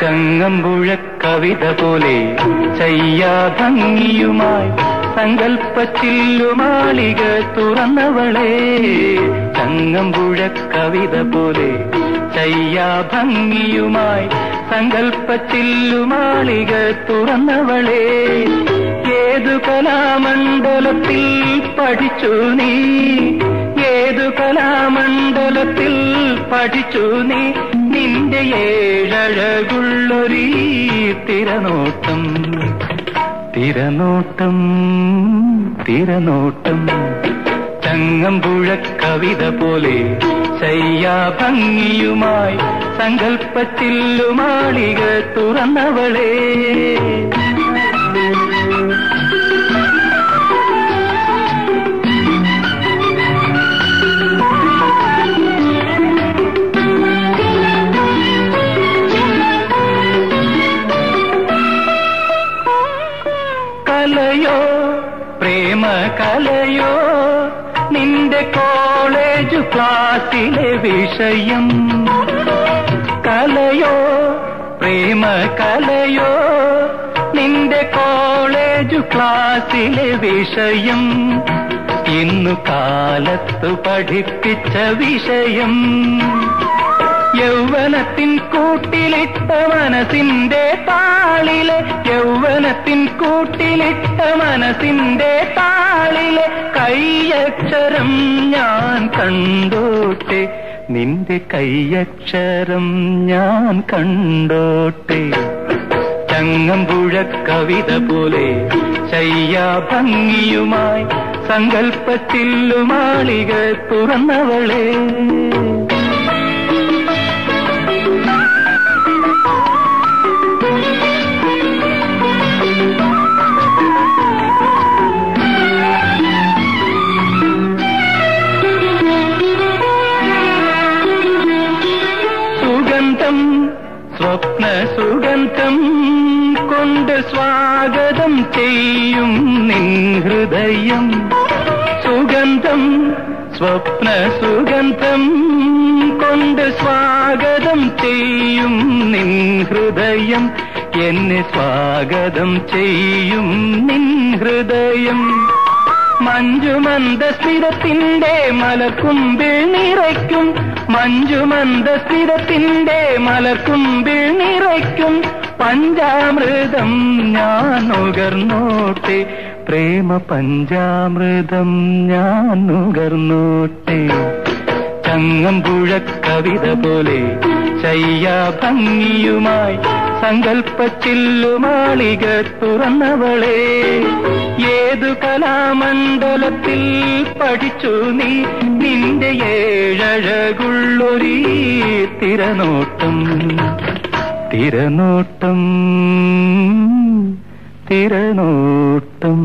ചങ്ങമ്പുഴ കവിത പോലെ ചെയ്യാതങ്ങിയുമായി സങ്കൽപ്പച്ചില്ലുമാളിക തുറന്നവളെ. ചങ്ങമ്പുഴ കവിത പോലെ ചയ്യാഭംഗിയുമായി സങ്കൽപ്പച്ചില്ലുമാളിക തുറന്നവളെ. ഏതു കലാമണ്ഡലത്തിൽ പഠിച്ചു നീ? ഏതു കലാമണ്ഡലത്തിൽ പഠിച്ചു നീ? നിന്റെ ഏഴഴകുള്ളൊരീ തിരനോട്ടം. തിരനോട്ടം തിരനോട്ടം. ചങ്ങമ്പുഴ കവിത പോലെ ശയ്യാ ഭംഗിയുമായി സങ്കൽപ്പച്ചില്ലുമാളിക തുറന്നവളേ. കലയോ പ്രേമ കലയോ നിന്റെ കോളേജ് ക്ലാസ്സിലെ വിഷയം. കലയോ പ്രേമ കലയോ നിന്റെ കോളേജ് ക്ലാസ്സിലെ വിഷയം. ഇന്നു കാലത്തു പഠിപ്പിച്ച വിഷയം. യൗവനത്തിൻ കൂട്ടിലിട്ട മനസ്സിന്റെ താളിലെ യൗവനത്തിൻ കൂട്ടിലിട്ട മനസ്സിന്റെ താളിലെ കൈയക്ഷരം ഞാൻ കണ്ടോട്ടെ നിന്റെ കൈയക്ഷരം ഞാൻ കണ്ടോട്ടെ. ചങ്ങമ്പുഴ കവിത പോലെ ശയ്യാഭംഗിയുമായി സങ്കൽപ്പത്തിലുമാളികൾ തുറന്നവളേ. സ്വപ്ന സുഗന്ധം കൊണ്ട് സ്വാഗതം ചെയ്യും നിൻ ഹൃദയം. സുഗന്ധം സ്വപ്ന സുഗന്ധം കൊണ്ട് സ്വാഗതം ചെയ്യും നിൻ ഹൃദയം. എന്നെ സ്വാഗതം ചെയ്യും നിൻ ഹൃദയം. മഞ്ജുമന്ദസ്ഥിരത്തിന്റെ മലക്കുമ്പിൽ നിറയ്ക്കും. മഞ്ജുമന്ദസ്ഥിരത്തിന്റെ മലക്കുമ്പിൽ നിറയ്ക്കും. പഞ്ചാമൃതം ഞാൻ നുകർന്നോട്ടെ പ്രേമ പഞ്ചാമൃതം ഞാൻ നുകർന്നോട്ടെ ചങ്ങമ്പുഴ കവിത പോലെ ശയ്യാഭംഗിയുമായി സങ്കൽപ്പച്ചില്ലുമാളിക തുറന്നവളെ ഏതു കലാമണ്ഡലത്തിൽ പഠിച്ചു നീ? നിന്റെ ഏഴഴകുള്ളൊരീ തിരനോട്ടം തിരനോട്ടം തിരനോട്ടം.